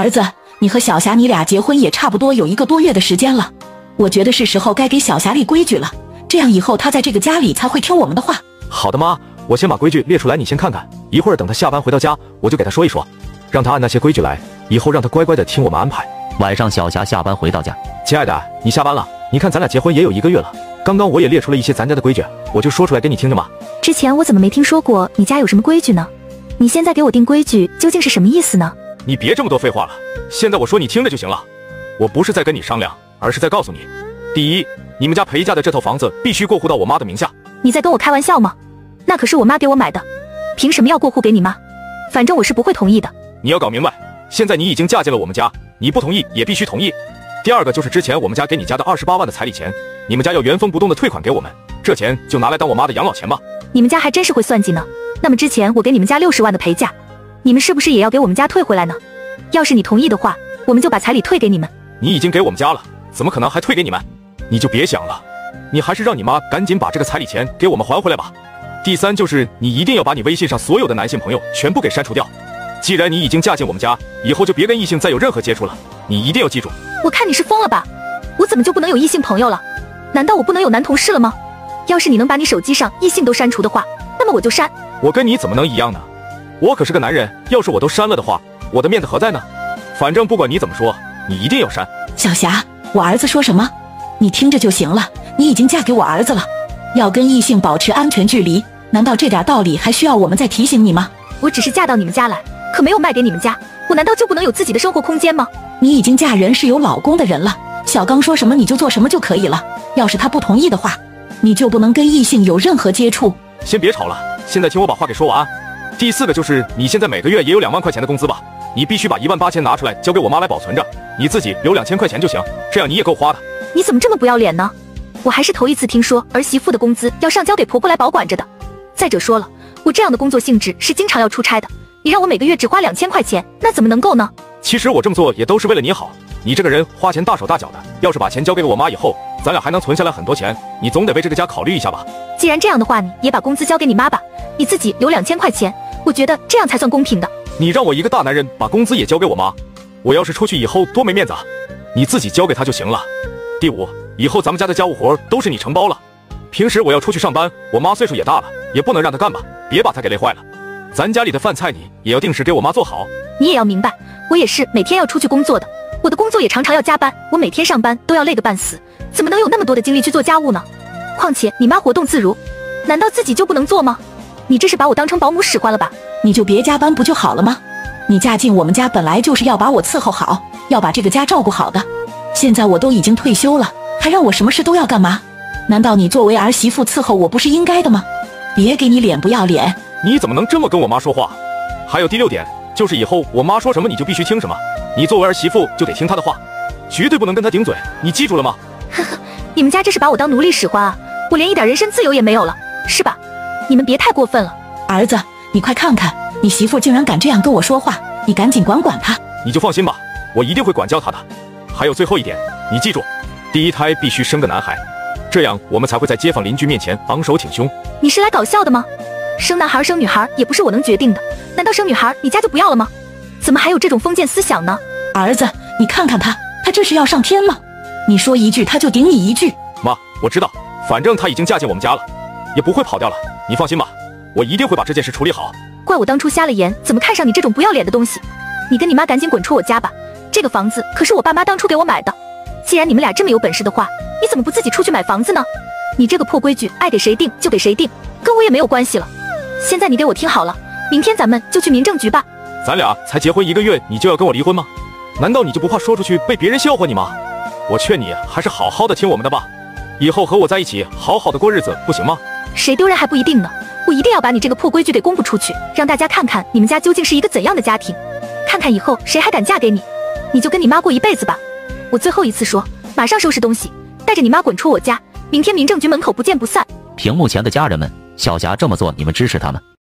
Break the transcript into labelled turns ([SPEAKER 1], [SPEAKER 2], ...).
[SPEAKER 1] 儿子，你和小霞你俩结婚也差不多有一个多月的时间了，我觉得是时候该给小霞立规矩了，这样以后她在这个家里才会听我们的话。
[SPEAKER 2] 好的，妈，我先把规矩列出来，你先看看。一会儿等她下班回到家，我就给她说一说，让她按那些规矩来，以后让她乖乖的听我们安排。
[SPEAKER 3] 晚上，小霞下班回到家，
[SPEAKER 2] 亲爱的，你下班了？你看咱俩结婚也有一个月了，刚刚我也列出了一些咱家的规矩，我就说出来给你听听嘛。
[SPEAKER 4] 之前我怎么没听说过你家有什么规矩呢？你现在给我定规矩究竟是什么意思呢？
[SPEAKER 2] 你别这么多废话了，现在我说你听着就行了。我不是在跟你商量，而是在告诉你：第一，你们家陪嫁的这套房子必须过户到我妈的名下。
[SPEAKER 4] 你在跟我开玩笑吗？那可是我妈给我买的，凭什么要过户给你妈？反正我是不会同意的。
[SPEAKER 2] 你要搞明白，现在你已经嫁进了我们家，你不同意也必须同意。第二个就是之前我们家给你家的二十八万的彩礼钱，你们家要原封不动的退款给我们，这钱就拿来当我妈的养老钱吧。
[SPEAKER 4] 你们家还真是会算计呢。那么之前我给你们家六十万的陪嫁，你们是不是也要给我们家退回来呢？要是你同意的话，我们就把彩礼退给你们。
[SPEAKER 2] 你已经给我们家了，怎么可能还退给你们？你就别想了，你还是让你妈赶紧把这个彩礼钱给我们还回来吧。第三就是你一定要把你微信上所有的男性朋友全部给删除掉。既然你已经嫁进我们家，以后就别跟异性再有任何接触了。你一定要记住。
[SPEAKER 4] 我看你是疯了吧？我怎么就不能有异性朋友了？难道我不能有男同事了吗？要是你能把你手机上异性都删除的话，那么我就删。
[SPEAKER 2] 我跟你怎么能一样呢？我可是个男人，要是我都删了的话，我的面子何在呢？反正不管你怎么说，你一定要删。
[SPEAKER 1] 小霞，我儿子说什么，你听着就行了。你已经嫁给我儿子了，要跟异性保持安全距离，难道这点道理还需要我们再提醒你吗？
[SPEAKER 4] 我只是嫁到你们家来，可没有卖给你们家，我难道就不能有自己的生活空间吗？
[SPEAKER 1] 你已经嫁人是有老公的人了，小刚说什么你就做什么就可以了。要是他不同意的话，你就不能跟异性有任何接触。
[SPEAKER 2] 先别吵了，现在听我把话给说完。第四个就是你现在每个月也有两万块钱的工资吧？你必须把一万八千拿出来交给我妈来保存着，你自己留两千块钱就行，这样你也够花的。
[SPEAKER 4] 你怎么这么不要脸呢？我还是头一次听说儿媳妇的工资要上交给婆婆来保管着的。再者说了，我这样的工作性质是经常要出差的，你让我每个月只花两千块钱，那怎么能够呢？
[SPEAKER 2] 其实我这么做也都是为了你好。你这个人花钱大手大脚的，要是把钱交给了我妈以后，咱俩还能存下来很多钱。你总得为这个家考虑一下吧。
[SPEAKER 4] 既然这样的话，你也把工资交给你妈吧，你自己留两千块钱，我觉得这样才算公平的。
[SPEAKER 2] 你让我一个大男人把工资也交给我妈，我要是出去以后多没面子啊！你自己交给她就行了。第五，以后咱们家的家务活都是你承包了。平时我要出去上班，我妈岁数也大了，也不能让她干吧，别把她给累坏了。咱家里的饭菜你也要定时给我妈做好。
[SPEAKER 4] 你也要明白，我也是每天要出去工作的，我的工作也常常要加班，我每天上班都要累个半死，怎么能有那么多的精力去做家务呢？况且你妈活动自如，难道自己就不能做吗？你这是把我当成保姆使唤了吧？
[SPEAKER 1] 你就别加班不就好了吗？你嫁进我们家本来就是要把我伺候好，要把这个家照顾好的。现在我都已经退休了，还让我什么事都要干嘛？难道你作为儿媳妇伺候我不是应该的吗？别给你脸不要脸！
[SPEAKER 2] 你怎么能这么跟我妈说话？还有第六点，就是以后我妈说什么你就必须听什么，你作为儿媳妇就得听她的话，绝对不能跟她顶嘴，你记住了吗？
[SPEAKER 4] 呵呵，你们家这是把我当奴隶使唤啊！我连一点人身自由也没有了，是吧？你们别太过分了，
[SPEAKER 1] 儿子，你快看看，你媳妇竟然敢这样跟我说话，你赶紧管管她。
[SPEAKER 2] 你就放心吧，我一定会管教她的。还有最后一点，你记住，第一胎必须生个男孩，这样我们才会在街坊邻居面前昂首挺胸。
[SPEAKER 4] 你是来搞笑的吗？生男孩生女孩也不是我能决定的，难道生女孩你家就不要了吗？怎么还有这种封建思想呢？
[SPEAKER 1] 儿子，你看看他，他这是要上天了？你说一句他就顶你一句。
[SPEAKER 2] 妈，我知道，反正他已经嫁进我们家了，也不会跑掉了。你放心吧，我一定会把这件事处理好。
[SPEAKER 4] 怪我当初瞎了眼，怎么看上你这种不要脸的东西？你跟你妈赶紧滚出我家吧！这个房子可是我爸妈当初给我买的。既然你们俩这么有本事的话，你怎么不自己出去买房子呢？你这个破规矩，爱给谁定就给谁定，跟我也没有关系了。现在你给我听好了，明天咱们就去民政局吧。
[SPEAKER 2] 咱俩才结婚一个月，你就要跟我离婚吗？难道你就不怕说出去被别人笑话你吗？我劝你还是好好的听我们的吧，以后和我在一起好好的过日子，不行吗？
[SPEAKER 4] 谁丢人还不一定呢。我一定要把你这个破规矩给公布出去，让大家看看你们家究竟是一个怎样的家庭，看看以后谁还敢嫁给你。你就跟你妈过一辈子吧。我最后一次说，马上收拾东西，带着你妈滚出我家。明天民政局门口不见不散。
[SPEAKER 3] 屏幕前的家人们。小霞这么做，你们支持她吗？